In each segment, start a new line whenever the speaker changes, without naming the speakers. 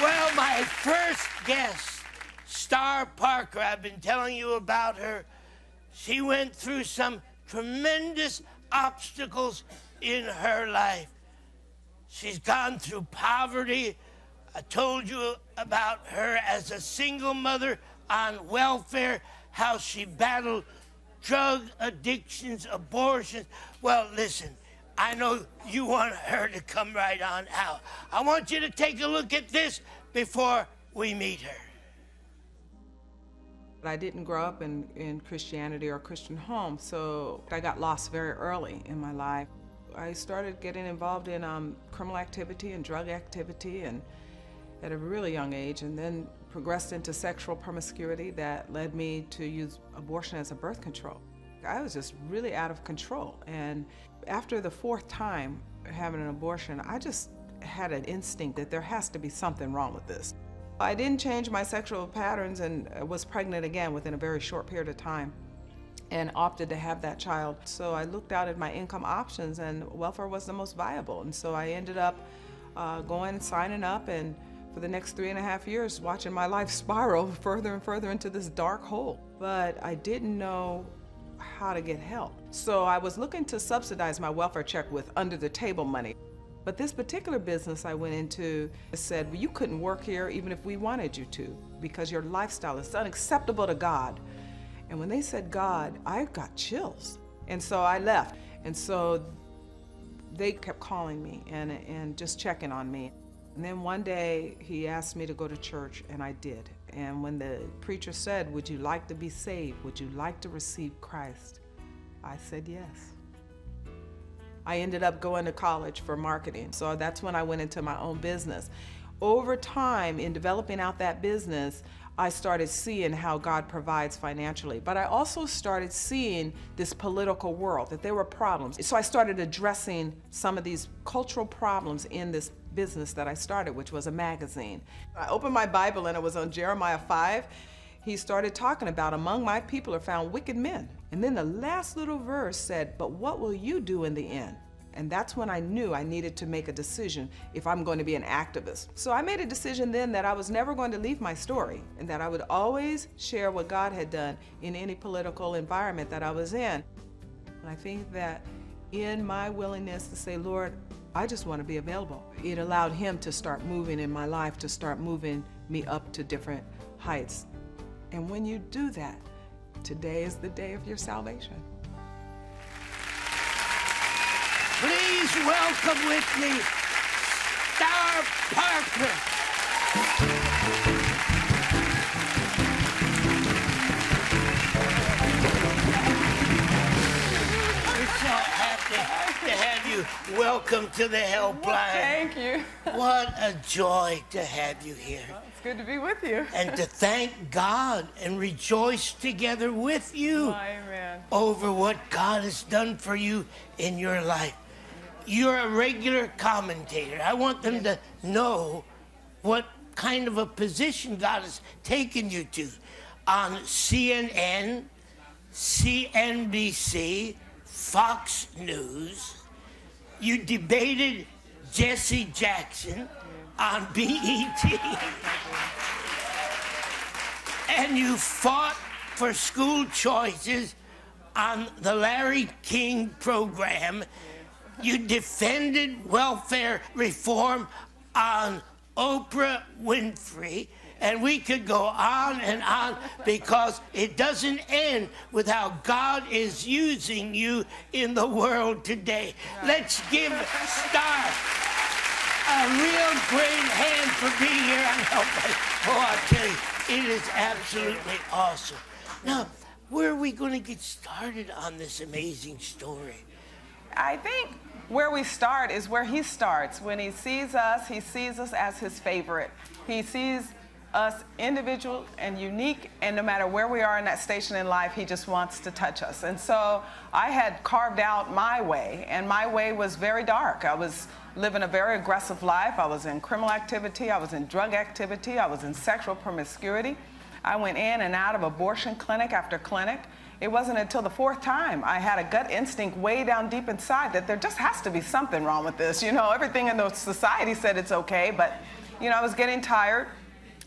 Well, my first guest, Star Parker, I've been telling you about her. She went through some tremendous obstacles in her life. She's gone through poverty. I told you about her as a single mother on welfare, how she battled drug addictions, abortions. Well, listen, I know you want her to come right on out. I want you to take a look at this before we meet her.
I didn't grow up in, in Christianity or a Christian home, so I got lost very early in my life. I started getting involved in um, criminal activity and drug activity and at a really young age, and then progressed into sexual promiscuity that led me to use abortion as a birth control. I was just really out of control. And after the fourth time having an abortion, I just had an instinct that there has to be something wrong with this. I didn't change my sexual patterns and was pregnant again within a very short period of time and opted to have that child. So I looked out at my income options and welfare was the most viable. And so I ended up uh, going signing up and for the next three and a half years watching my life spiral further and further into this dark hole. But I didn't know how to get help. So I was looking to subsidize my welfare check with under the table money. But this particular business I went into said, well, you couldn't work here even if we wanted you to because your lifestyle is unacceptable to God. And when they said God, I got chills. And so I left. And so they kept calling me and, and just checking on me. And then one day he asked me to go to church, and I did. And when the preacher said, Would you like to be saved? Would you like to receive Christ? I said yes. I ended up going to college for marketing. So that's when I went into my own business. Over time, in developing out that business, I started seeing how God provides financially. But I also started seeing this political world, that there were problems. So I started addressing some of these cultural problems in this business that I started, which was a magazine. I opened my Bible and it was on Jeremiah 5. He started talking about, among my people are found wicked men. And then the last little verse said, But what will you do in the end? And that's when I knew I needed to make a decision if I'm going to be an activist. So I made a decision then that I was never going to leave my story and that I would always share what God had done in any political environment that I was in. And I think that in my willingness to say, Lord, I just want to be available. It allowed him to start moving in my life, to start moving me up to different heights. And when you do that, today is the day of your salvation.
Please welcome with me Star Parker. We're so happy to have you. Welcome to the helpline.
Thank you.
What a joy to have you here.
Well, it's good to be with you.
and to thank God and rejoice together with you
Amen.
over what God has done for you in your life. You're a regular commentator. I want them to know what kind of a position God has taken you to on CNN, CNBC, Fox News. You debated Jesse Jackson on BET. and you fought for school choices on the Larry King program. You defended welfare reform on Oprah Winfrey. And we could go on and on because it doesn't end with how God is using you in the world today. Let's give Star a real great hand for being here on Help Oh, I tell you, it is absolutely awesome. Now, where are we going to get started on this amazing story?
I think where we start is where he starts. When he sees us, he sees us as his favorite. He sees us individual and unique, and no matter where we are in that station in life, He just wants to touch us. And so I had carved out my way, and my way was very dark. I was living a very aggressive life. I was in criminal activity, I was in drug activity, I was in sexual promiscuity. I went in and out of abortion clinic after clinic. It wasn't until the fourth time I had a gut instinct way down deep inside that there just has to be something wrong with this. You know, everything in the society said it's okay, but you know, I was getting tired.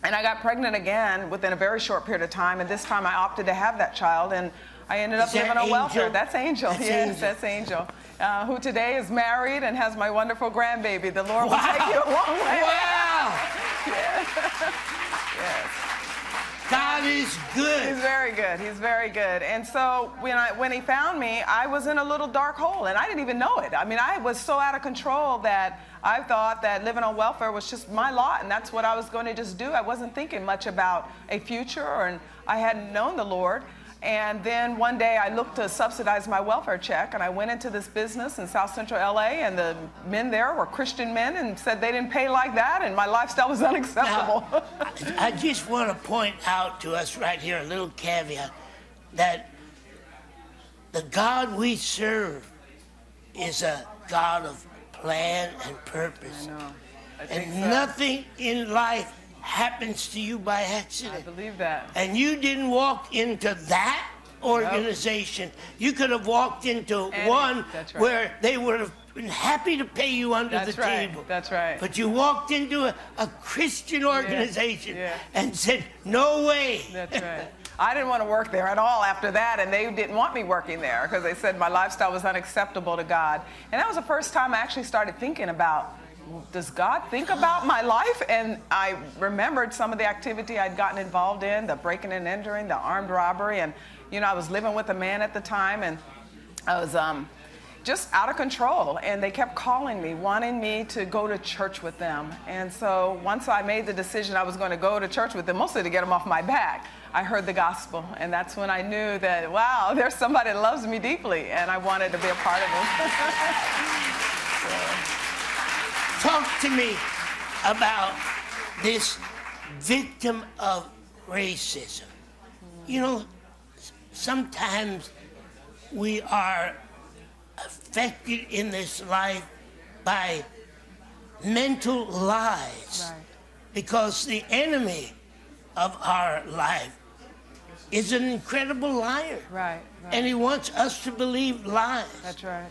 And I got pregnant again within a very short period of time. And this time I opted to have that child. And I ended up living on welfare. That's Angel.
That's
yes,
Angel.
that's Angel. Uh, who today is married and has my wonderful grandbaby. The Lord will take you a long way.
Wow!
Yes.
God is good.
He's very good. He's very good. And so when I when he found me, I was in a little dark hole and I didn't even know it. I mean, I was so out of control that I thought that living on welfare was just my lot and that's what I was going to just do. I wasn't thinking much about a future and I hadn't known the Lord. And then one day I looked to subsidize my welfare check and I went into this business in South Central LA and the men there were Christian men and said they didn't pay like that and my lifestyle was unacceptable.
Now, I just want to point out to us right here a little caveat that the God we serve is a God of plan and purpose.
I know. I
And
so.
nothing in life happens to you by accident.
I believe that.
And you didn't walk into that organization. You could have walked into
Any-
one
right.
where they would have been happy to pay you under
That's
the
right.
table.
That's right.
But you walked into a, a Christian organization
yeah.
and said, no way.
That's right. I didn't want to work there at all after that, and they didn't want me working there because they said my lifestyle was unacceptable to God. And that was the first time I actually started thinking about does God think about my life? And I remembered some of the activity I'd gotten involved in the breaking and entering, the armed robbery. And, you know, I was living with a man at the time, and I was um, just out of control. And they kept calling me, wanting me to go to church with them. And so once I made the decision I was going to go to church with them, mostly to get them off my back, I heard the gospel. And that's when I knew that, wow, there's somebody that loves me deeply. And I wanted to be a part of it.
Talk to me about this victim of racism. You know, sometimes we are affected in this life by mental lies
Right.
because the enemy of our life is an incredible liar.
right, right.
And he wants us to believe lies.
That's right.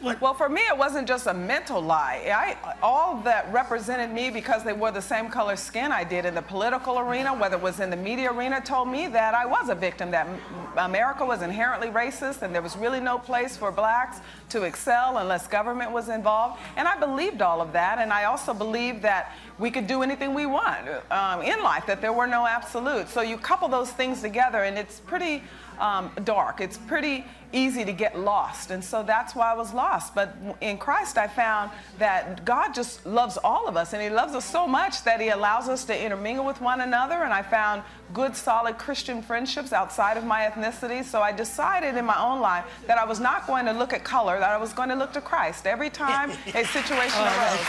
What-
Well, for me, it wasn't just a mental lie. I, all that represented me because they wore the same color skin I did in the political arena, whether it was in the media arena, told me that I was a victim, that America was inherently racist and there was really no place for blacks to excel unless government was involved. And I believed all of that. And I also believed that we could do anything we want um, in life, that there were no absolutes. So you couple those things together and it's pretty um, dark. It's pretty easy to get lost. And so that's why I was lost. But in Christ, I found that God just loves all of us. And He loves us so much that He allows us to intermingle with one another. And I found good, solid Christian friendships outside of my ethnicity. So I decided in my own life that I was not going to look at color, that I was going to look to Christ every time a situation
Oh,
arose.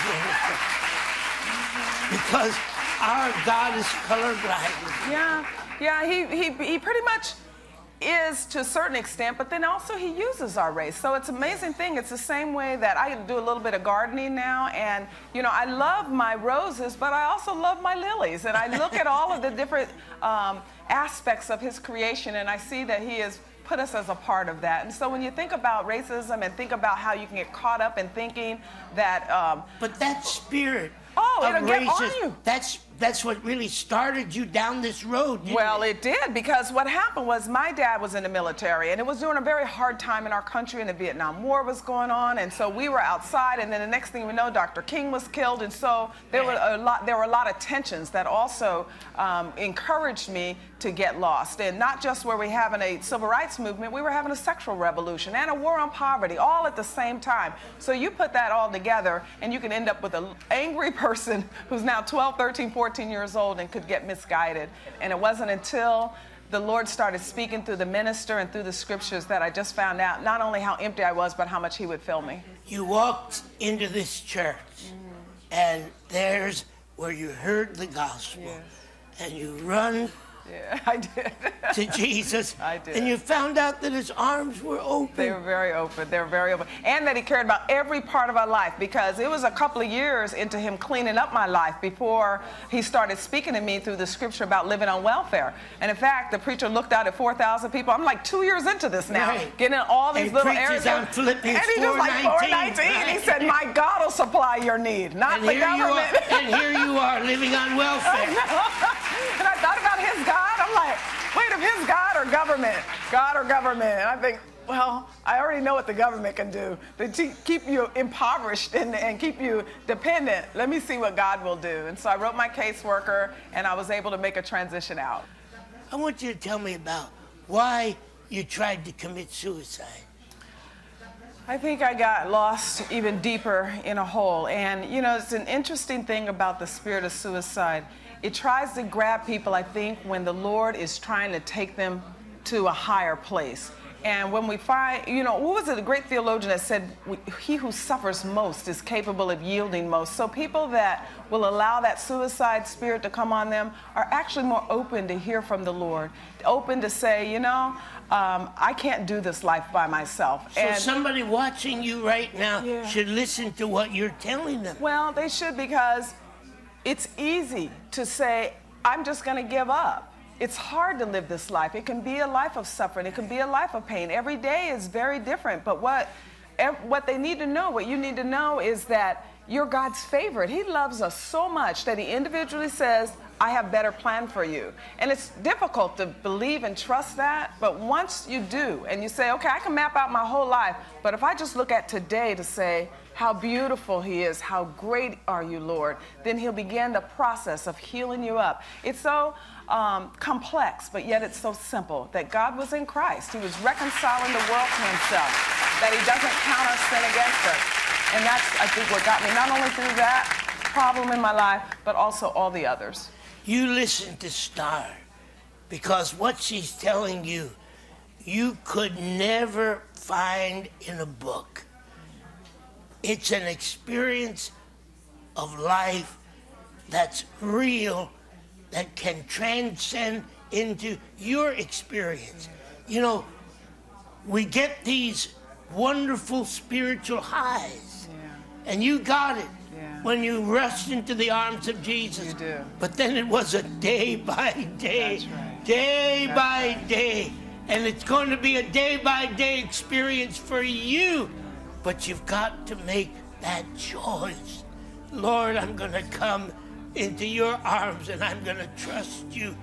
because our God is colorblind.
Yeah, yeah, he, he, he pretty much is to a certain extent, but then also he uses our race. So it's an amazing thing. It's the same way that I do a little bit of gardening now, and you know, I love my roses, but I also love my lilies. And I look at all of the different um, aspects of his creation, and I see that he has put us as a part of that. And so when you think about racism and think about how you can get caught up in thinking that um,
But that spirit
Oh, it'll get on you.
that's that's what really started you down this road.
Well,
it?
it did because what happened was my dad was in the military and it was during a very hard time in our country and the Vietnam War was going on and so we were outside and then the next thing we know Dr. King was killed and so there were a lot there were a lot of tensions that also um, encouraged me to get lost and not just were we having a civil rights movement we were having a sexual revolution and a war on poverty all at the same time so you put that all together and you can end up with an angry person who's now 12 13 14 years old and could get misguided and it wasn't until the Lord started speaking through the minister and through the scriptures that I just found out not only how empty I was, but how much He would fill me.
you walked into this church, and there's where you heard the gospel,
Yes.
and you run
Yeah, I did.
to Jesus.
I did.
And you found out that his arms were open.
They were very open. They were very open. And that he cared about every part of our life because it was a couple of years into him cleaning up my life before he started speaking to me through the scripture about living on welfare. And in fact, the preacher looked out at 4,000 people. I'm like two years into this now,
Right.
getting all these
And
little areas. and he just like
4:19,
419. He said, My God will supply your need, not
and
the
you are, and here you are living on welfare.
and I thought about his God. I'm like, wait, if his God or government, God or government. And I think, well, I already know what the government can do. They keep you impoverished and, and keep you dependent. Let me see what God will do. And so I wrote my caseworker, and I was able to make a transition out.
I want you to tell me about why you tried to commit suicide.
I think I got lost even deeper in a hole. And, you know, it's an interesting thing about the spirit of suicide. It tries to grab people, I think, when the Lord is trying to take them to a higher place. And when we find, you know, what was it? A great theologian that said, He who suffers most is capable of yielding most. So people that will allow that suicide spirit to come on them are actually more open to hear from the Lord, open to say, you know, um, I can't do this life by myself.
So somebody watching you right now
Yeah.
should listen to what you're telling them.
Well, they should because it's easy to say, I'm just going to give up. It's hard to live this life. It can be a life of suffering, it can be a life of pain. Every day is very different. But what, what they need to know, what you need to know is that you're God's favorite. He loves us so much that He individually says, I have better plan for you. And it's difficult to believe and trust that, but once you do and you say, okay, I can map out my whole life, but if I just look at today to say, how beautiful he is, how great are you, Lord, then he'll begin the process of healing you up. It's so um, complex, but yet it's so simple that God was in Christ. He was reconciling the world to himself, that he doesn't count our sin against us. And that's, I think, what got me not only through that problem in my life, but also all the others.
You listen to Star because what she's telling you, you could never find in a book. It's an experience of life that's real, that can transcend into your experience. You know, we get these wonderful spiritual highs, and you got it
Yeah.
when you rushed into the arms of Jesus.
You do.
But then it was a day by day,
right.
day
That's
by
right.
day. And it's going to be a day by day experience for you. But you've got to make that choice. Lord, I'm going to come into your arms and I'm going to trust you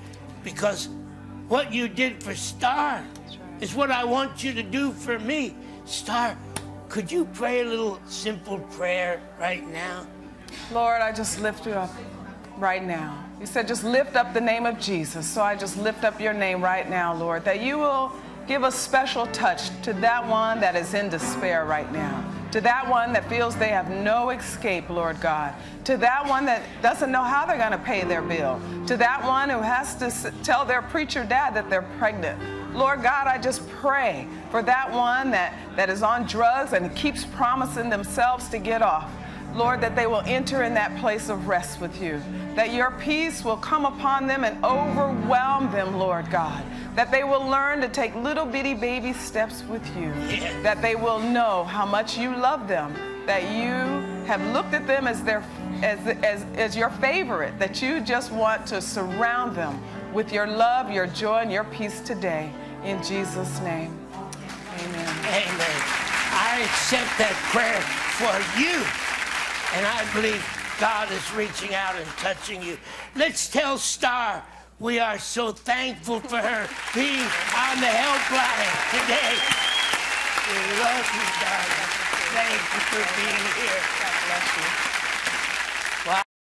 because what you did for Star is what I want you to do for me. Star, could you pray a little simple prayer right now?
Lord, I just lift you up right now. You said just lift up the name of Jesus. So I just lift up your name right now, Lord, that you will give a special touch to that one that is in despair right now. To that one that feels they have no escape, Lord God. To that one that doesn't know how they're going to pay their bill. To that one who has to tell their preacher dad that they're pregnant. Lord God, I just pray for that one that, that is on drugs and keeps promising themselves to get off. Lord, that they will enter in that place of rest with you. That your peace will come upon them and overwhelm them, Lord God. That they will learn to take little bitty baby steps with you. That they will know how much you love them. That you have looked at them as their as, as, as your favorite. That you just want to surround them with your love, your joy, and your peace today. In Jesus' name. Amen.
Amen. I accept that prayer for you. And I believe God is reaching out and touching you. Let's tell Star we are so thankful for her being on the helpline today. We love you, darling. Thank you for being here.
God bless you.